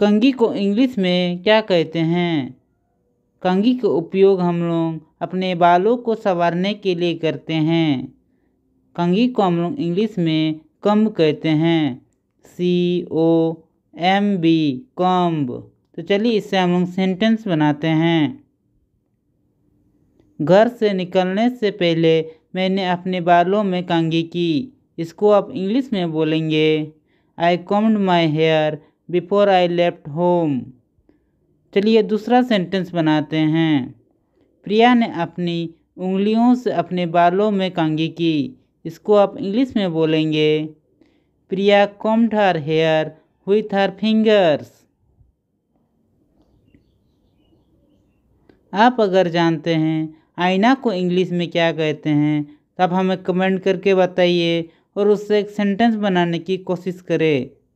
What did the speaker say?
कंघी को इंग्लिश में क्या कहते हैं? कंघी का उपयोग हम लोग अपने बालों को संवारने के लिए करते हैं। कंघी को हम लोग इंग्लिश में कम्ब कहते हैं। C O M B comb. तो चलिए इससे हम लोग सेंटेंस बनाते हैं। घर से निकलने से पहले मैंने अपने बालों में कंघी की। इसको आप इंग्लिश में बोलेंगे I combed my hair before I left home. चलिए दूसरा सेंटेंस बनाते हैं। प्रिया ने अपनी उंगलियों से अपने बालों में कंघी की। इसको आप इंग्लिश में बोलेंगे, Priya combed her hair with her fingers आप अगर जानते हैं आईना को इंग्लिश में क्या कहते हैं तो आप हमें कमेंट करके बताइए और उससे एक सेंटेंस बनाने की कोशिश करें।